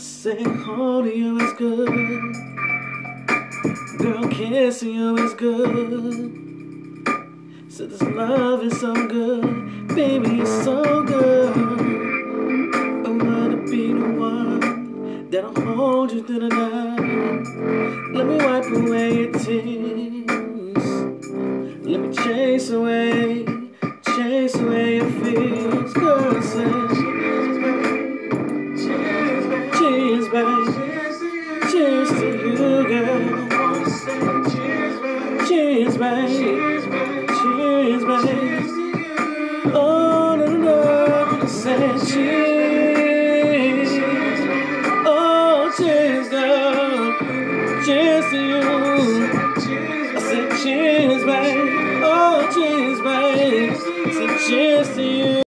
Saying holding you is good. Girl, kissing you is good. So this love is so good. Baby, it's so good. I wanna be the one that'll hold you through the night. Let me wipe away your tears. Let me chase away, Cheers, babe. Cheers to you, girl. Cheers, babe. Cheers, babe. Oh, no, no, no. Say cheers. Oh, cheers, girl. Cheers to you. I said cheers, babe. Oh, cheers. I said cheers to